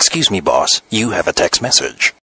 Excuse me, boss. You have a text message.